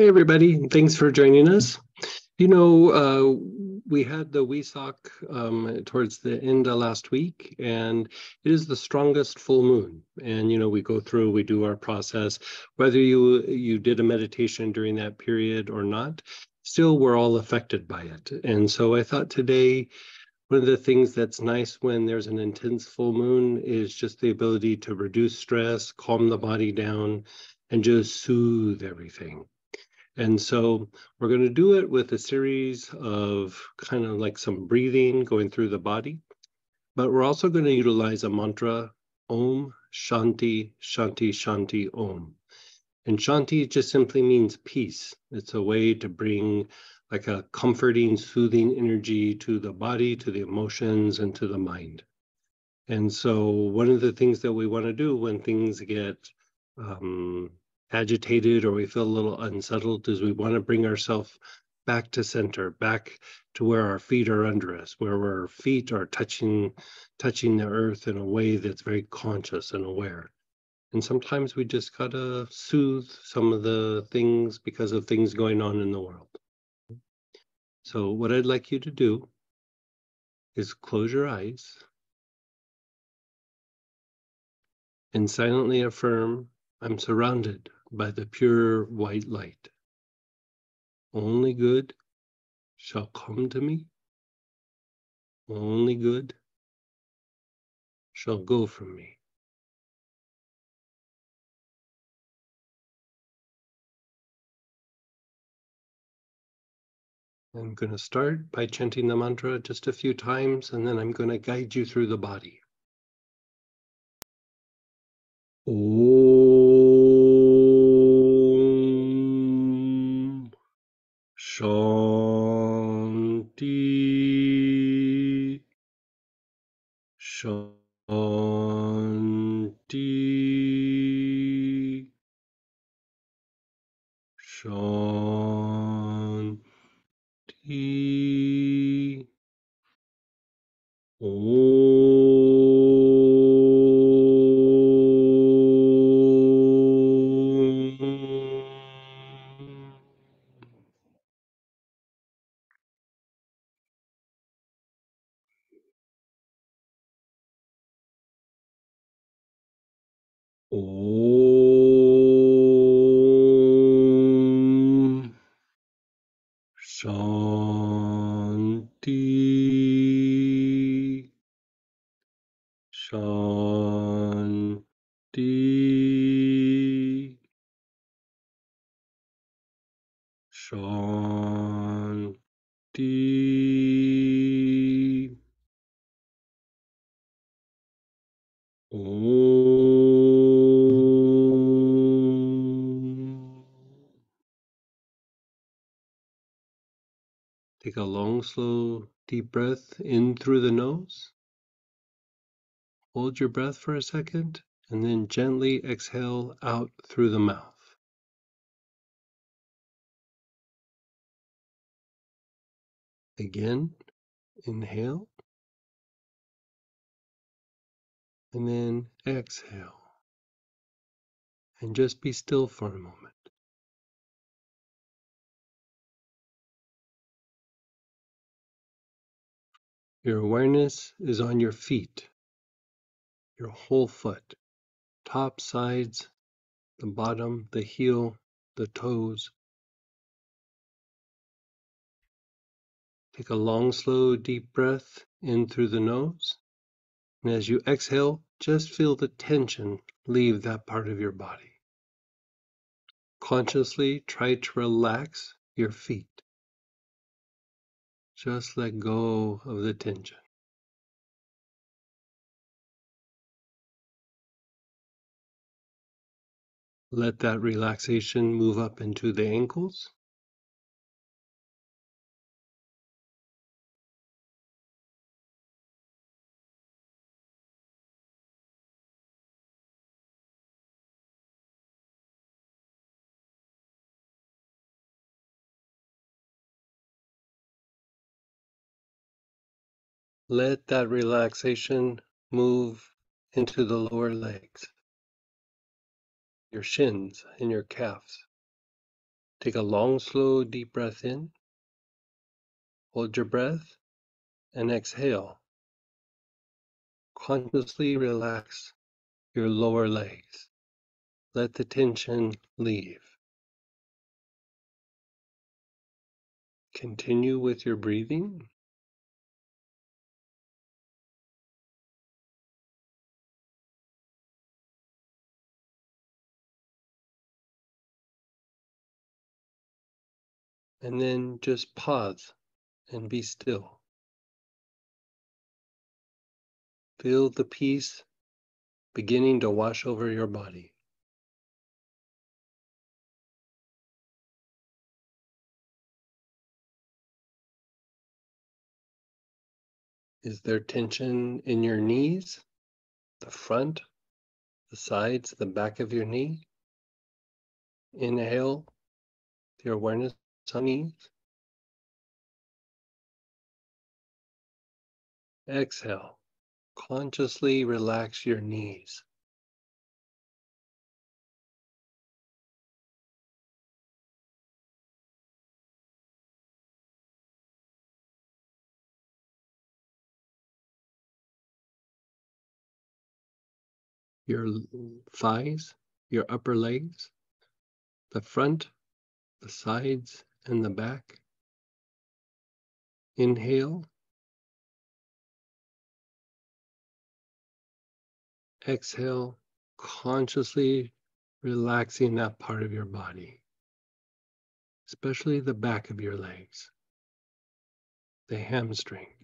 Hey, everybody. Thanks for joining us. You know, uh, we had the Wesak um, towards the end of last week, and it is the strongest full moon. And, you know, we go through, we do our process, whether you, you did a meditation during that period or not, still we're all affected by it. And so I thought today, one of the things that's nice when there's an intense full moon is just the ability to reduce stress, calm the body down, and just soothe everything. And so we're going to do it with a series of kind of like some breathing going through the body. But we're also going to utilize a mantra, Om Shanti, Shanti, Shanti, Om. And Shanti just simply means peace. It's a way to bring like a comforting, soothing energy to the body, to the emotions, and to the mind. And so, one of the things that we want to do when things get um, agitated or we feel a little unsettled is we want to bring ourselves back to center, back to where our feet are under us, where our feet are touching touching the earth in a way that's very conscious and aware. And sometimes we just gotta soothe some of the things because of things going on in the world. So what I'd like you to do is close your eyes and silently affirm, I'm surrounded by the pure white light. Only good shall come to me. Only good shall go from me. I'm going to start by chanting the mantra just a few times, and then I'm going to guide you through the body. Shanti. Shanti. Shanti. Shanti Shanti. Take a long, slow, deep breath in through the nose. Hold your breath for a second and then gently exhale out through the mouth. Again, inhale and then exhale. And just be still for a moment. Your awareness is on your feet, your whole foot, top, sides, the bottom, the heel, the toes. Take a long, slow, deep breath in through the nose. And as you exhale, just feel the tension leave that part of your body. Consciously try to relax your feet. Just let go of the tension. Let that relaxation move up into the ankles. Let that relaxation move into the lower legs, your shins and your calves. Take a long, slow, deep breath in. Hold your breath and exhale. Consciously relax your lower legs. Let the tension leave. Continue with your breathing. And then just pause and be still. Feel the peace beginning to wash over your body. Is there tension in your knees, the front, the sides, the back of your knee? Inhale, your awareness knees. Exhale, consciously relax your knees. Your thighs, your upper legs, the front, the sides, and the back. Inhale. Exhale, consciously relaxing that part of your body, especially the back of your legs, the hamstrings.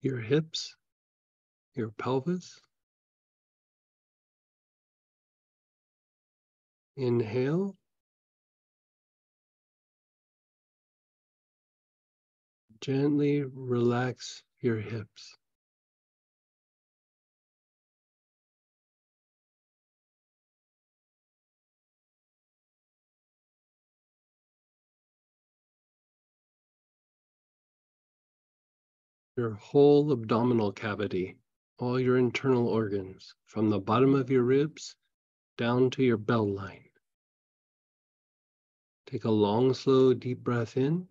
Your hips, your pelvis. Inhale. Gently relax your hips. Your whole abdominal cavity, all your internal organs, from the bottom of your ribs down to your bell line. Take a long, slow, deep breath in.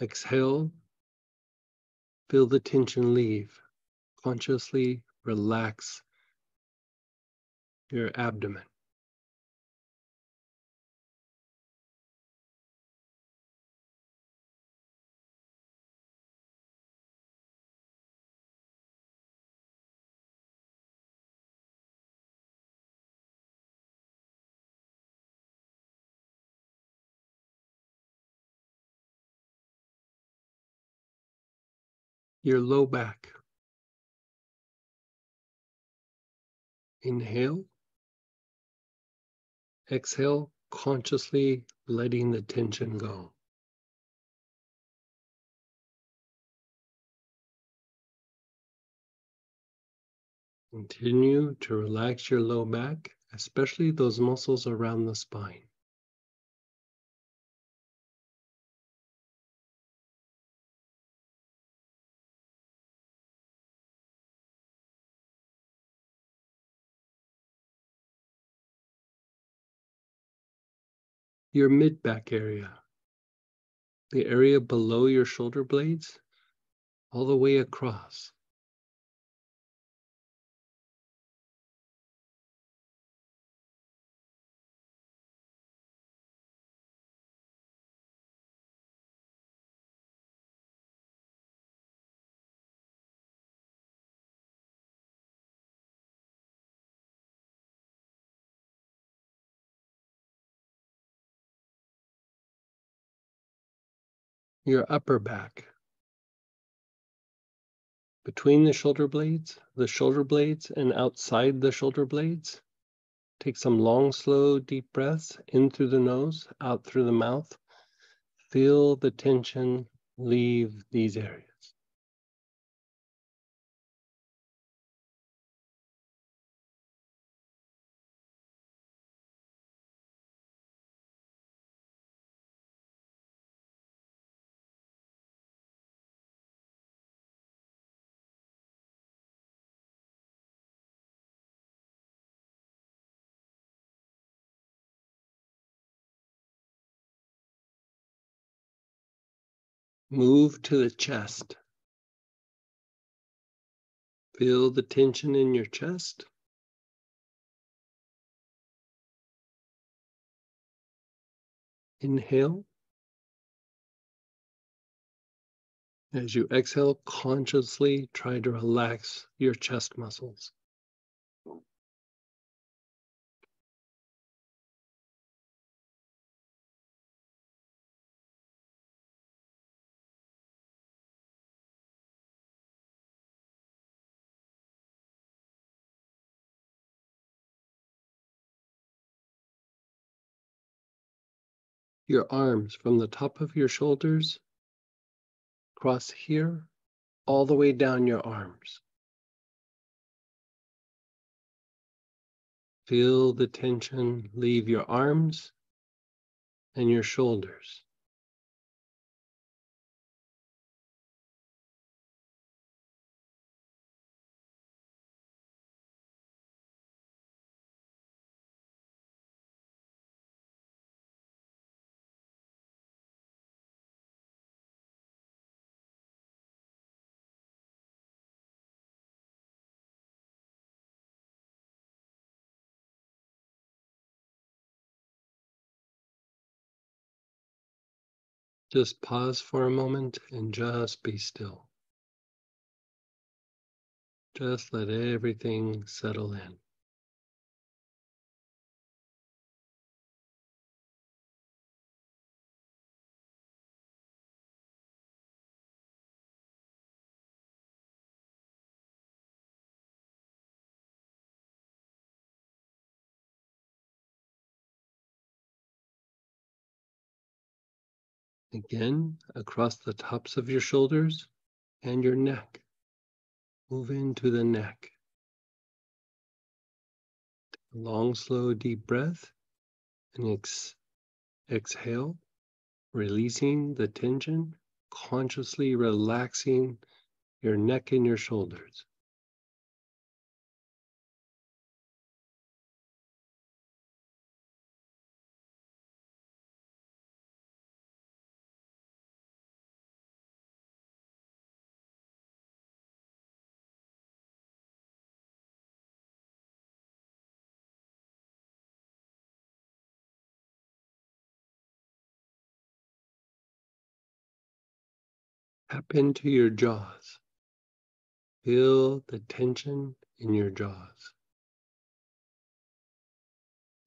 Exhale. Feel the tension leave. Consciously relax your abdomen. Your low back. Inhale. Exhale, consciously letting the tension go. Continue to relax your low back, especially those muscles around the spine. Your mid back area, the area below your shoulder blades, all the way across. Your upper back. Between the shoulder blades, the shoulder blades, and outside the shoulder blades. Take some long, slow, deep breaths in through the nose, out through the mouth. Feel the tension leave these areas. Move to the chest. Feel the tension in your chest. Inhale. As you exhale, consciously try to relax your chest muscles. Your arms from the top of your shoulders, cross here, all the way down your arms. Feel the tension leave your arms and your shoulders. Just pause for a moment and just be still. Just let everything settle in. Again, across the tops of your shoulders and your neck. Move into the neck. Long, slow, deep breath and ex exhale, releasing the tension, consciously relaxing your neck and your shoulders. Tap into your jaws. Feel the tension in your jaws.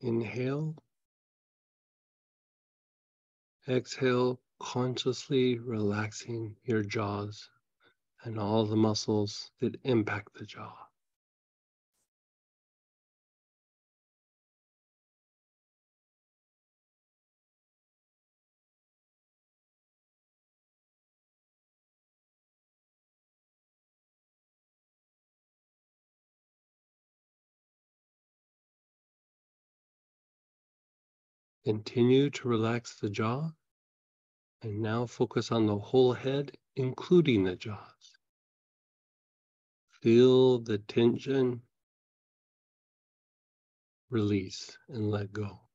Inhale. Exhale, consciously relaxing your jaws and all the muscles that impact the jaw. Continue to relax the jaw and now focus on the whole head, including the jaws. Feel the tension release and let go.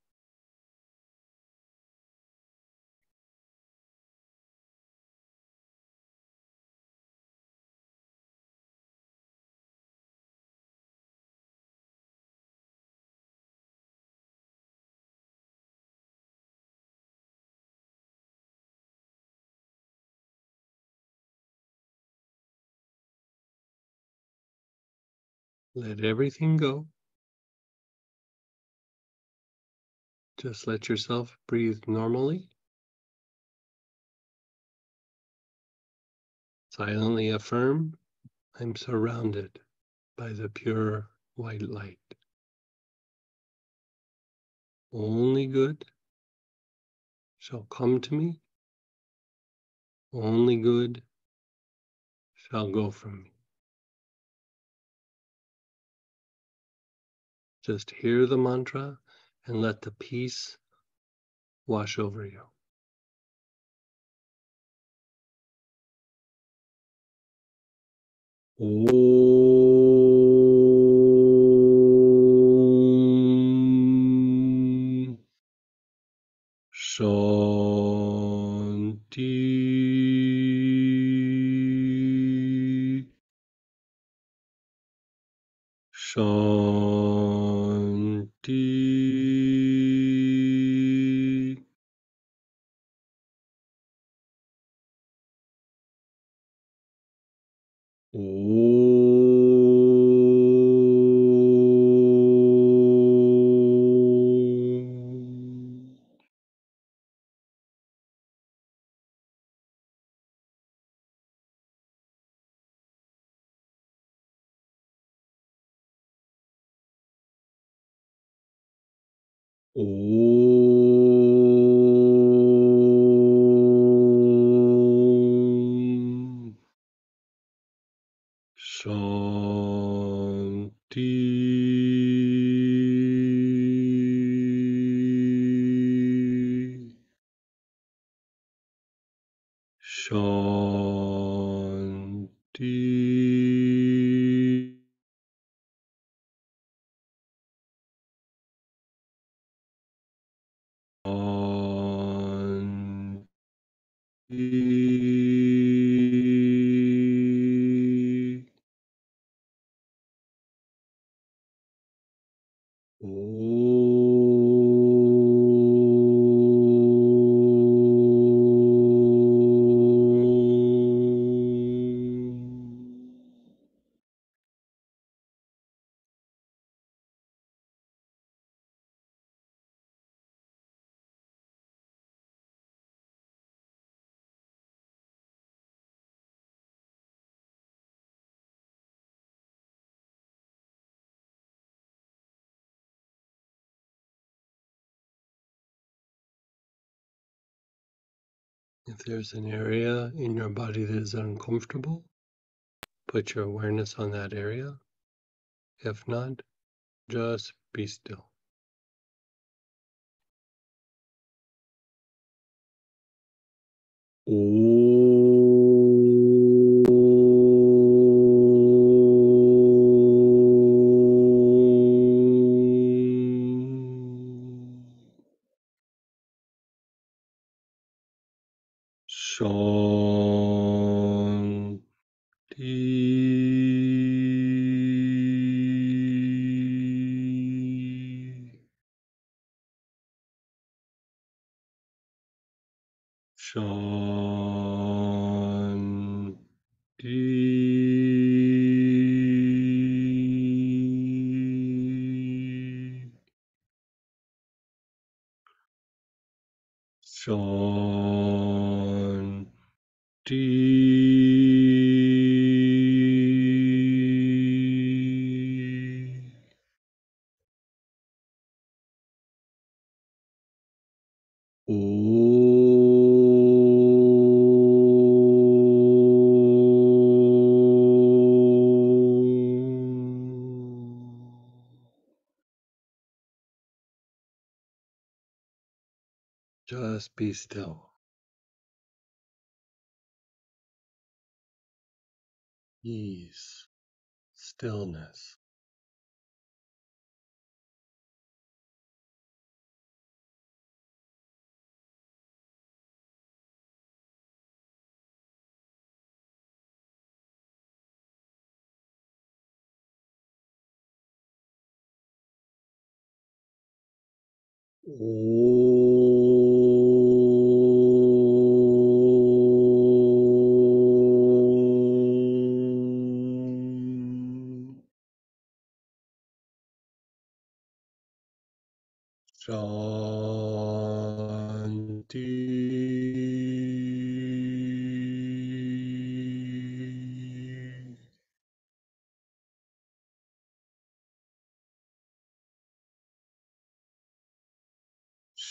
Let everything go. Just let yourself breathe normally. Silently affirm, I'm surrounded by the pure white light. Only good shall come to me Only good shall go from me. Just hear the mantra and let the peace wash over you. Om Shanti Shanti Shanti. Shanti If there's an area in your body that is uncomfortable, put your awareness on that area. If not, just be still. Shanti. Just be still. Ease, stillness. Om.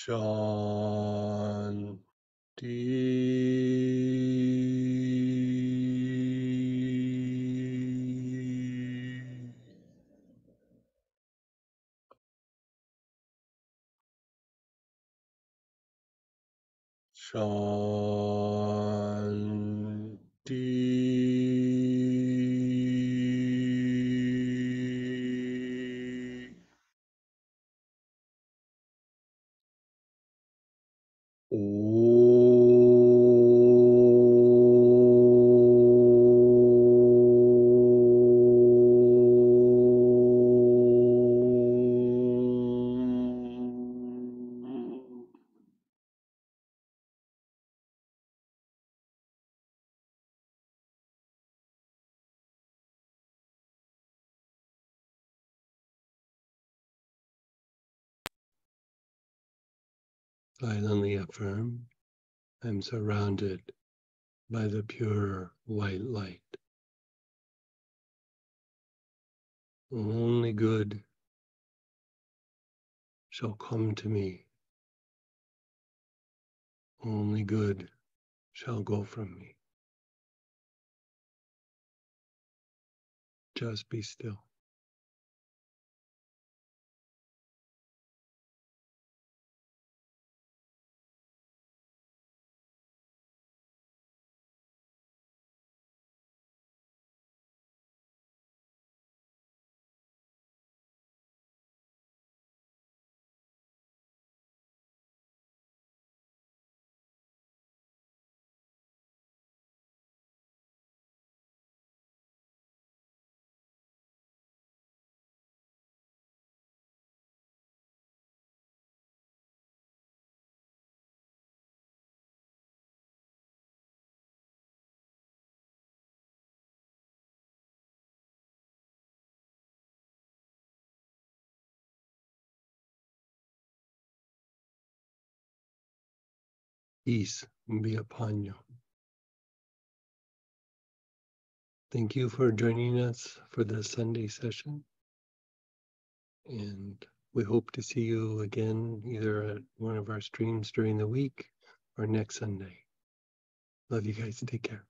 Shanti. Shanti. Silently affirm I'm surrounded by the pure white light. Only good shall come to me. Only good shall go from me. Just be still. Peace be upon you. Thank you for joining us for the Sunday session. And we hope to see you again either at one of our streams during the week or next Sunday. Love you guys. Take care.